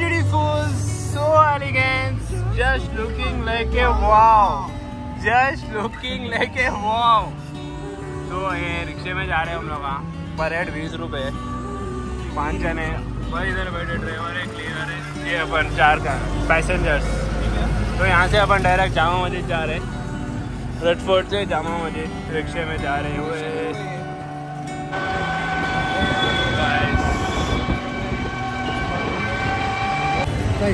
beautiful, so elegant, just looking like a wow. Just looking like a wow. तो ये रिक्शे में जा रहे हैं हम लोग वहाँ पर हेड बीस रुपये पाँच जने। भाई इधर बैठे ड्राइवर है क्लियर है। ये अपन चार का पैसेंजर्स तो यहाँ से अपन डायरेक्ट जामा मस्जिद जा रहे हैं। रेडफोर्ट से जामा मस्जिद रिक्शे में जा रहे हुए तो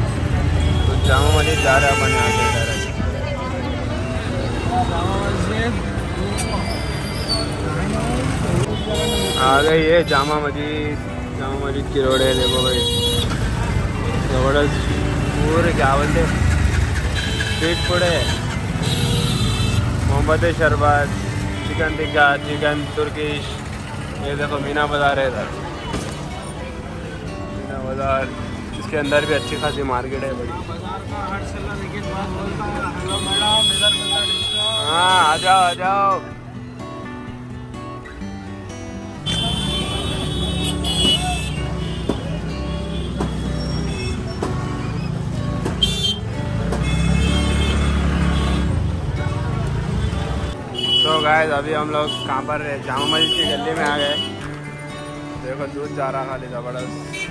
जामा मस्जिद हैं अपन यहाँ से डायरेक्ट आ गई ये जामा मस्जिद। जामा मस्जिद की रोड है, देखो भाई। ज़बरदस्त। पूरे क्या बोलते स्ट्रीट फ़ूड है। मोहम्मद शरबत चिकन टिक्का चिकन तुर्किश ये देखो, मीना बाज़ार है इधर। मीना बाज़ार। इसके अंदर भी अच्छी खासी मार्केट है बड़ी। हाँ आ जाओ आ जाओ। तो अभी हम लोग कहाँ पर जामा मस्जिद की गली में आ गए। देखो, दूध जा रहा खाली ज़बरदस्त।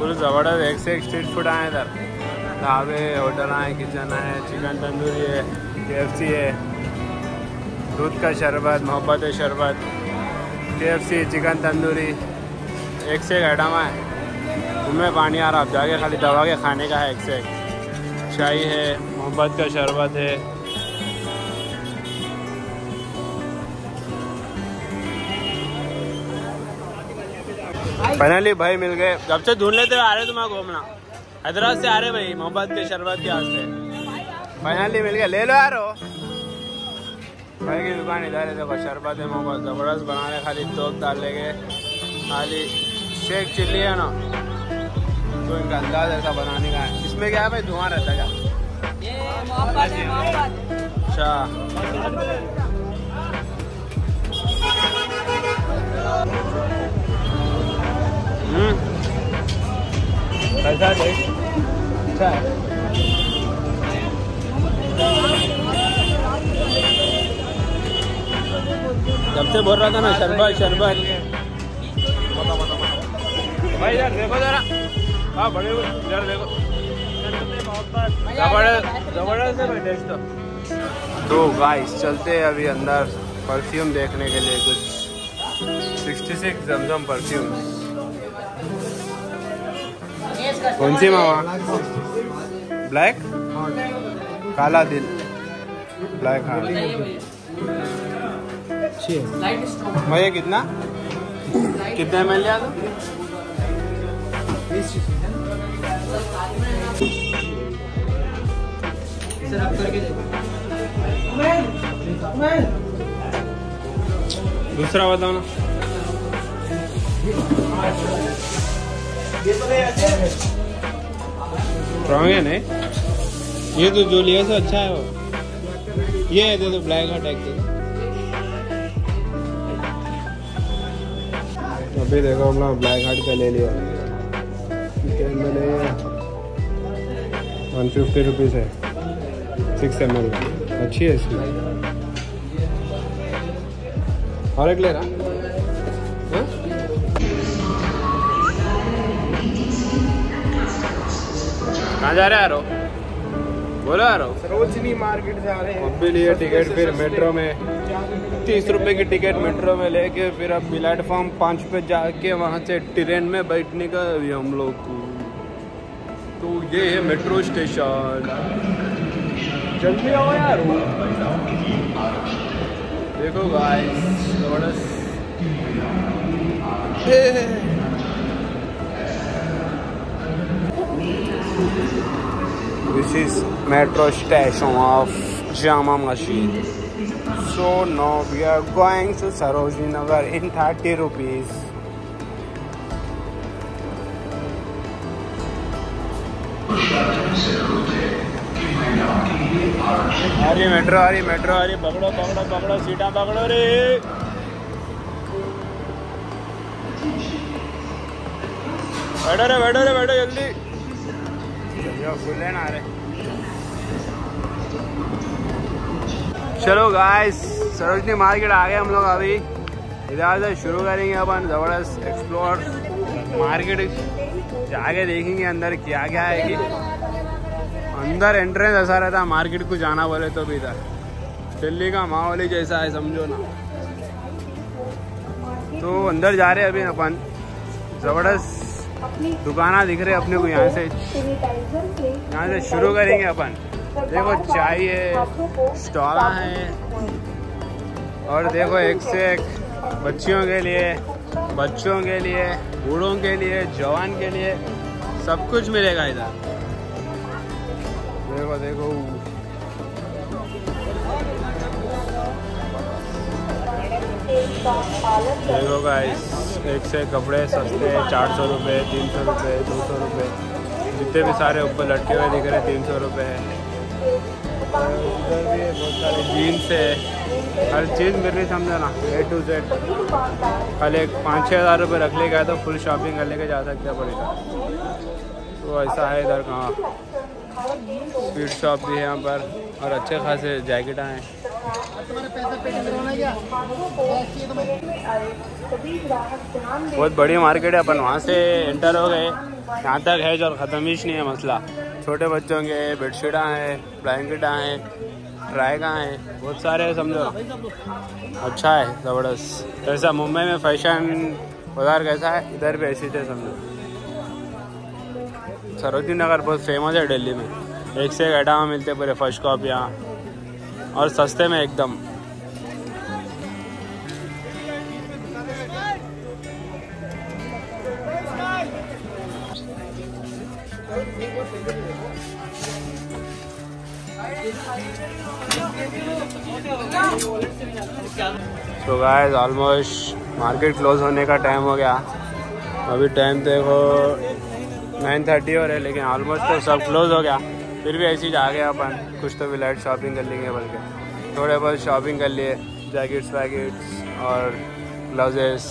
फुल ज़बरदस्त, एक से एक स्ट्रीट फ़ूड आए इधर। ढाबे, होटल आए किचन आए चिकन तंदूरी है के है, दूध का शरबत, मोहब्बत शरबत। के चिकन तंदूरी, एक से एक आइटम है तुम्हें पानी आ रहा अब जाके खाली दवा के खाने का है एक से एक। चाय है, मोहब्बत का शरबत है। फाइनली भाई मिल गए जब से ढूंढ लेते आ रहे तुम्हारा घूमना। हैदराबाद से आ रहे भाई मोहब्बत के शरबत के वास्ते फाइनली मिल गए ले लो यारो। भाई की दुकान इधर है देखो शरबत है मोहब्बत ज़बरदस्त बना रहे खाली तोप डाल लेंगे खाली शेक चिल्ली है ना। तो इनका अंदाज ऐसा बनाने का है। इसमें क्या है भाई धुआँ रहता क्या? अच्छा। कैसा है अच्छा है जब से बोल रहा था ना शरबत शरबत। भाई यार देखो जरा। हाँ बड़े यार देखो। ज़बरदस्त है टेस्ट तो। गाइस चलते हैं अभी अंदर परफ्यूम देखने के लिए कुछ 66 जमजम परफ्यूम कौन सी मामा ब्लैक काला दिल। ब्लैक हाँ। भैया कितना? कितने में लिया दूसरा बताओ ना। है, नहीं? ये तो जो लिया से अच्छा है वो। ये है, दो ब्लैक हट एक अभी देखो, हम लोग ब्लैक हार्ट का ले लिया। मैंने वन फिफ्टी रुपीज़ है। सिक्स एम एल अच्छी है इसकी और एक ले रहा। कहाँ जा रहे हैं यारो बोलो यारो सरोजनी मार्केट जा रहे हैं। अब भी लिए टिकट फिर मेट्रो में। तीस रुपए की टिकट मेट्रो में लेके फिर अब प्लेटफॉर्म पाँच पे जाके वहाँ से ट्रेन में बैठने का अभी हम लोग को। तो ये है मेट्रो स्टेशन। जल्दी आओ यार। देखो guys This is metro station of Jama Masjid. So now we are going to Sarojini Nagar in 30 rupees. अरे मेट्रो रही मेट्रो रही पकड़ो पकड़ो पकड़ो सीटा पकड़ो रे बैठो रे बैठो रे बैठो जल्दी है चलो गाइस सरोजनी मार्केट आ गए हम लोग अभी। इधर से शुरू करेंगे अपन ज़बरदस्त एक्सप्लोर मार्केट जाके देखेंगे अंदर क्या क्या है कि अंदर एंट्रेंस ऐसा रहता मार्केट को जाना बोले तो भी इधर। दिल्ली का माहौल ही जैसा है, समझो ना। तो अंदर जा रहे हैं अभी अपन। ज़बरदस्त दुकाना दिख रहे अपने को यहाँ से यहाँ से शुरू करेंगे अपन। देखो चाय है स्टॉल है। और देखो एक से एक बच्चियों के लिए बच्चों के लिए बूढ़ों के लिए जवान के लिए सब कुछ मिलेगा इधर। देखो देखो। देखो गाइस एक से कपड़े सस्ते हैं, चार सौ रुपये तीन सौ रुपये दो सौ रुपये जितने भी सारे ऊपर लटके हुए दिख रहे हैं, तीन सौ रुपये है। बहुत सारी जीन्स है। हर चीज़ मिल रही समझो ना ए टू जेड कल एक पाँच छः हज़ार रुपये रख ले गया तो फुल शॉपिंग कर लेके जा सकते हैं पर तो ऐसा है इधर कहाँ स्वीट शॉप भी है यहाँ पर, और अच्छे खासे जैकेटा हैं। बहुत बड़ी मार्केट है, अपन वहाँ से एंटर हो गए। यहाँ तक है जो ख़त्म ही नहीं है मसला। छोटे बच्चों के बेडशीटा हैं ब्लैंकेटा हैं ट्रायगा हैं? बहुत सारे हैं, समझो। अच्छा है, ज़बरदस्त। जैसा मुंबई में फ़ैशन बाज़ार कैसा है, इधर भी ऐसी थे, समझो। सरोजी नगर बहुत फ़ेमस है, दिल्ली में। एक से एक आइटम मिलते पूरे फ़र्स्ट कॉपियाँ और सस्ते में एकदम। तो गाइस ऑलमोस्ट मार्केट क्लोज होने का टाइम हो गया। अभी टाइम देखो नाइन थर्टी हो रहे, लेकिन ऑलमोस्ट तो सब क्लोज हो गया। फिर भी ऐसी जा गए अपन। कुछ तो भी लाइट शॉपिंग कर लेंगे बल्कि। थोड़े बहुत शॉपिंग कर लिए। जैकेट्स वैकेट्स और ग्लव्जेस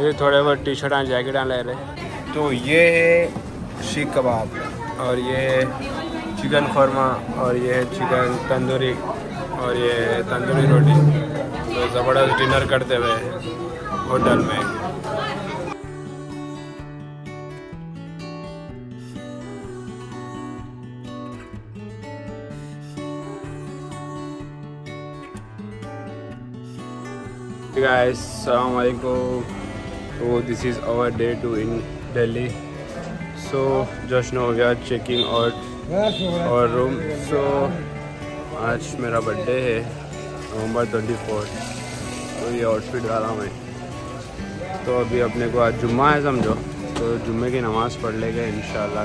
ये थोड़े बहुत टी शर्ट जैकेट ले रहे तो ये है शीख कबाब और ये है चिकन खौरमा और ये है चिकन तंदूरी और ये है तंदूरी रोटी। तो ज़बरदस्त डिनर करते हुए होटल में। Guys, assalamu alaikum. So, this is our day two in delhi. So just now we are checking out और रूम सो आज मेरा बर्थडे है नवंबर ट्वेंटी फोर तो ये आउटफिट डाला मैं तो अभी अपने को आज जुम्मा है समझो तो जुम्मे की नमाज़ पढ़ लेंगे इन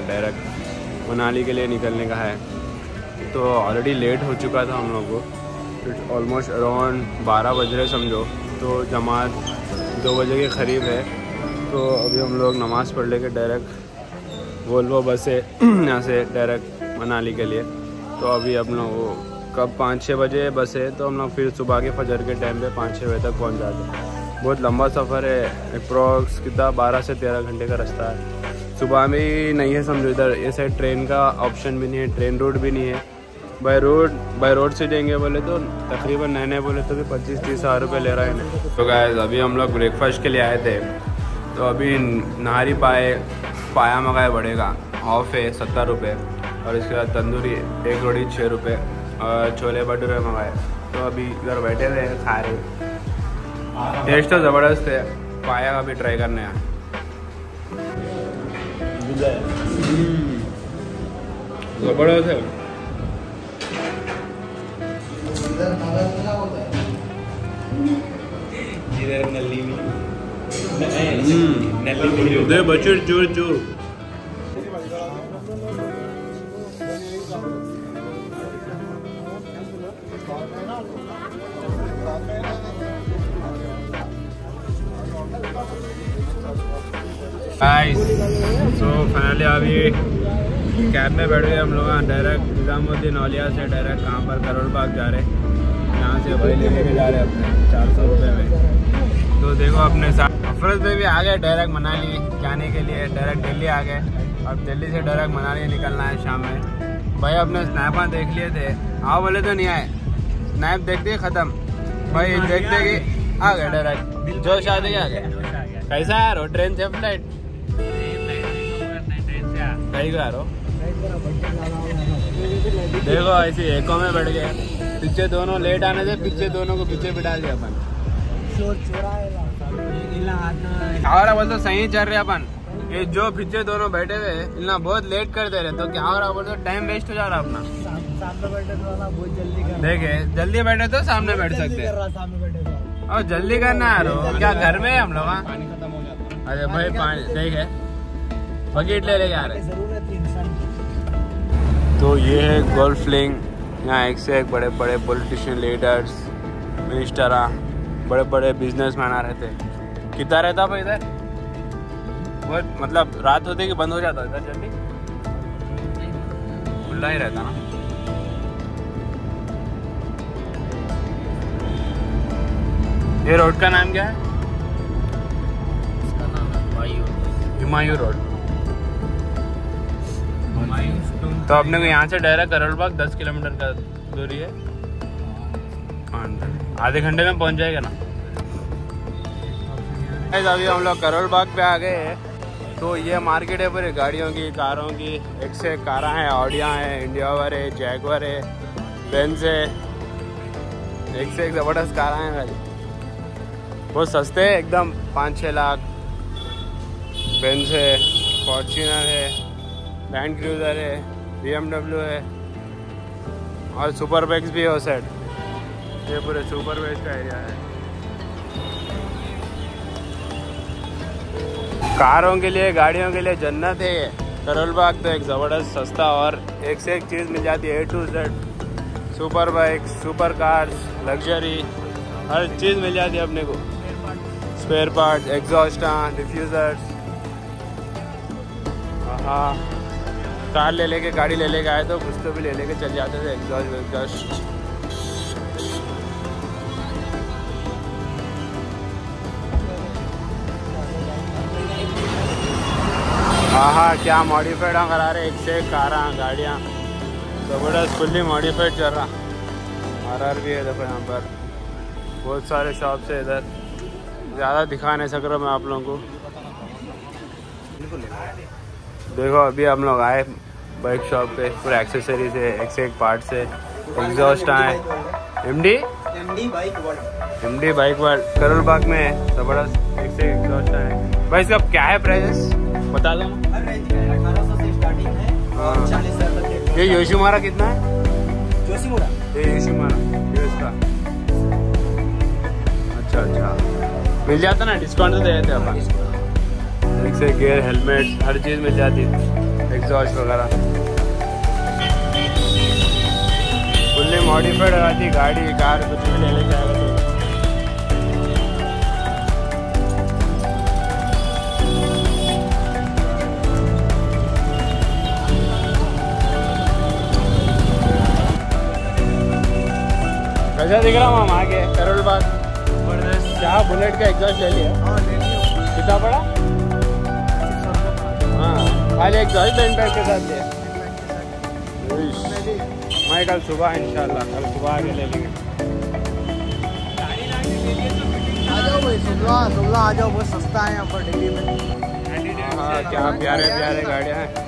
डायरेक्ट मनाली के लिए निकलने का है तो ऑलरेडी लेट हो चुका था हम लोग को ऑलमोस्ट अराउंड बारह बज रहे समझो तो जमात दो बजे के करीब है। तो अभी हम लोग नमाज़ पढ़ लेंगे डायरेक्ट वोल्वो बस है यहाँ से डायरेक्ट मनाली के लिए। तो अभी हम लोग कब पाँच छः बजे बस है तो हम लोग फिर सुबह के फजर के टाइम पे पाँच छः बजे तक पहुँच जाते हैं। बहुत लंबा सफ़र है अप्रॉक्स कितना, बारह से तेरह घंटे का रास्ता है। सुबह में ही नहीं है समझो इधर ये साइड ट्रेन का ऑप्शन भी नहीं है ट्रेन रूट भी नहीं है। बाई रोड बाई रोड से जाएँगे बोले तो तकरीबन नए नए बोले तो भी पच्चीस तीस हज़ार रुपये ले रहा है। तो गाय अभी हम लोग ब्रेकफास्ट के लिए आए थे। तो अभी नहारी पाए पाया मंगाए बढ़ेगा। ऑफ़ है सत्तर रुपये और इसके बाद तंदूरी एक रोटी छः रुपये और छोले भटूरे मंगाए। तो अभी इधर बैठे थे खा रहे टेस्ट तो ज़बरदस्त है। पाया का भी ट्राई करने हैं। ज़बरदस्त है। इधर नली बच्चे ज़ोर ज़ोर गाइस सो फाइनली अभी कैब में बैठ गए हम लोग डायरेक्ट निज़ामुद्दीन औलिया से डायरेक्ट कहाँ पर करोल बाग जा रहे हैं। यहाँ से लेके जा रहे हैं अपने चार सौ रुपये में। तो देखो अपने साथ अफरत में भी आ गए डायरेक्ट मनाली जाने के लिए डायरेक्ट दिल्ली आ गए। अब दिल्ली से डायरेक्ट मनाली निकलना है शाम में। भाई अपने स्नैपर देख लिए थे। आओ बोले तो नहीं आए। स्नैप देखते ही खत्म। भाई देखते कि आ गए डायरेक्ट जोश आ गया। गए कैसा है यार ट्रेन से फ़्लाइट कहीं को यार देखो ऐसे एको में बैठ गए। पीछे दोनों लेट आने से पीछे दोनों को पीछे बिठा दिया अपन। और बोल तो सही चल रहे अपन। ये जो पीछे दोनों बैठे थे इतना बहुत लेट कर दे रहे। तो क्या हो रहा बोल तो टाइम वेस्ट हो जा रहा अपना। देखे जल्दी बैठे तो सामने बैठ सकते। और जल्दी करना यार क्या घर में है हम लोग हाँ? अरे भाई पानी देखे। बकेट ले लेके आ रहे तो ये है गोल्फ लिंग यहाँ एक से एक बड़े बड़े पॉलिटिशियन लीडर्स मिनिस्टर बड़े बड़े बिजनेसमैन आ रहते कितना रहता भाई इधर? वो मतलब रात होते कि बंद हो जाता इधर जल्दी? खुला ही रहता ना। ये रोड का नाम क्या है? हुमायूं रोड तो अपने को यहाँ से डायरेक्ट करोल बाग दस किलोमीटर का दूरी है। हाँ, आधे घंटे में पहुँच जाएगा ना। अभी हम लोग करोल बाग पे आ गए हैं। तो ये मार्केट है पूरी गाड़ियों की कारों की। एक से एक कारा हैं ऑडिया है इंडियावर है जैगवर है बेंज है। एक से एक ज़बरदस्त कारा हैं भाई। बहुत सस्ते हैं एकदम पाँच छः लाख। बेंज है फॉर्चूनर है। लैंड क्रूजर है बी है, और सुपर बैग्स भी है सेट ये पूरे सुपर बैग्स का एरिया है. कारों के लिए, गाड़ियों के लिए जन्नत है करोल बाग तो एक ज़बरदस्त सस्ता और एक से एक चीज़ मिल जाती है A to Z super bike super cars luxury हर चीज़ मिल जाती है अपने को. स्पेयर पार्ट एग्जॉस्टा डिफ्यूज़र्स हाँ कार ले लेके, गाड़ी ले लेके आए तो कुछ तो भी ले लेके चल जाते थे एग्जॉस्ट वेग्जॉस्ट हाँ हाँ क्या मॉडिफाइड करा रहे, एक से एक कारा गाड़ियाँ। ज़बरदस्त फुल्ली मॉडिफाइड चल रहा। आर आर भी है देखो यहाँ पर। बहुत सारे शॉप्स है इधर। ज़्यादा दिखा नहीं सक रहा मैं आप लोगों को। देखो अभी हम लोग आए बाइक शॉप पे पूरे एक्सेसरीज है एक से एक पार्ट से एग्जॉस्ट आए M D M D bike world Karol Bagh में है ज़बरदस्त एक से एक एग्जॉस्ट आए। भाई इसका क्या है प्राइस बता दो। ये योशीमारा कितना है? ये योशीमारा ये इसका। अच्छा अच्छा। मिल जाता ना डिस्काउंट तो दे देते अपन। एक से गेयर हेलमेट हर चीज़ मिल जाती है। एग्जॉस्ट वगैरह। फुल्ली मॉडिफाइड आती गाड़ी, कार, कुछ भी ले लेके आएगा तो। कैसा दिख रहा हूँ हम आगे? करोल बाग। क्या बुलेट का एग्जॉस्ट ले कितना पड़ा? हाँ एक जॉइंट बैंड पैक के साथ मैं कल सुबह इंशाल्लाह कल सुबह आगे ले लेंगे। आ जाओ भाई सुबह सुबह आ जाओ बहुत सस्ता है यहाँ पर दिल्ली में। हाँ क्या प्यारे प्यारे गाड़ियाँ हैं।